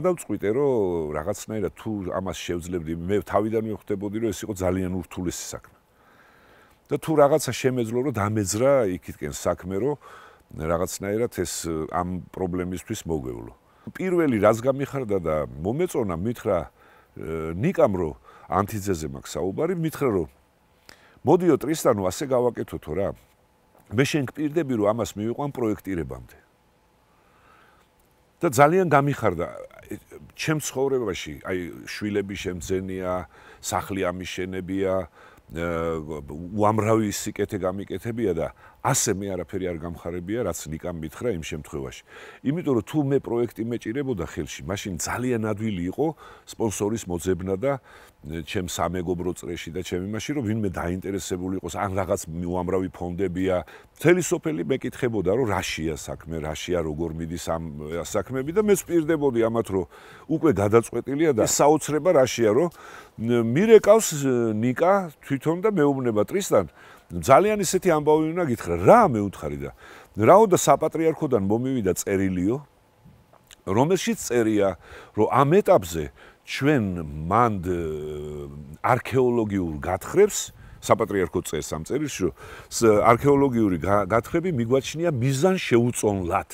გადავწყვიტე რომ რაღაცნაირად თუ ამას შევძლებდი მე თავიდან მივხვდებოდი რომ ეს იყო ძალიან ურთულესი საქმე. და თუ რაღაცა შემეძლო რომ დამეძრა იქითკენ საქმე რომ რაღაცნაირად ეს ამ პრობლემისთვის მოგვევლო პირველი რაც გამიხარდა და მომეწონა მითხრა ნიკამ რომ ანთიძეზე მაქვს საუბარი მითხრა რომ მოდიო ტრისტანო ასე გავაკეთოთო რა. მე შენ გპირდები რომ ამას მივიყვან პროექტირებამდე და ძალიან გამიხარდა. ჩემ ცხოვრებაში აი შვილები შემძენია სახლი ამიშენებია უამრავი სიკეთე გამიკეთებია და ასე მე არაფერი არ გამხარებია, რაც ნიკამ მითხრა იმ შემთხვევაში. იმიტომ რომ თუ მე პროექტი მეჭირებოდა ხელში, მაშინ ძალიან ადვილი იყო სპონსორის მოძებნა და ჩემ სამეგობრო წრეში და ჩემ იმაში, რომ ვინმე დაინტერესებული იყოს, ან რაღაც უამრავი ფონდებია. მთელი სოფელი მეკითხებოდა, რომ რაშია საქმე, რაშია როგორ მიდის ამ საქმეები და მე ვპირდებოდი ამათ, რომ უკვე გადაწყვეტილია და საოცრება რაშია, რომ მირეკავს ნიკა თვითონ და მეუბნება ტრისთან ძალიან ისეთი ამბავი უნდა გითხრა. რა მე უთხარი და რაოდა საპატრიარქოდან მომივიდა წერილიო? რომელშიც წერია რომ ამ ეტაპზე ჩვენ მანდ არქეოლოგიურ გათხრებს საპატრიარქო წეს ამ წერილში რომ არქეოლოგიური გათხრები მიგვაჩნია მიზან შეუწონლად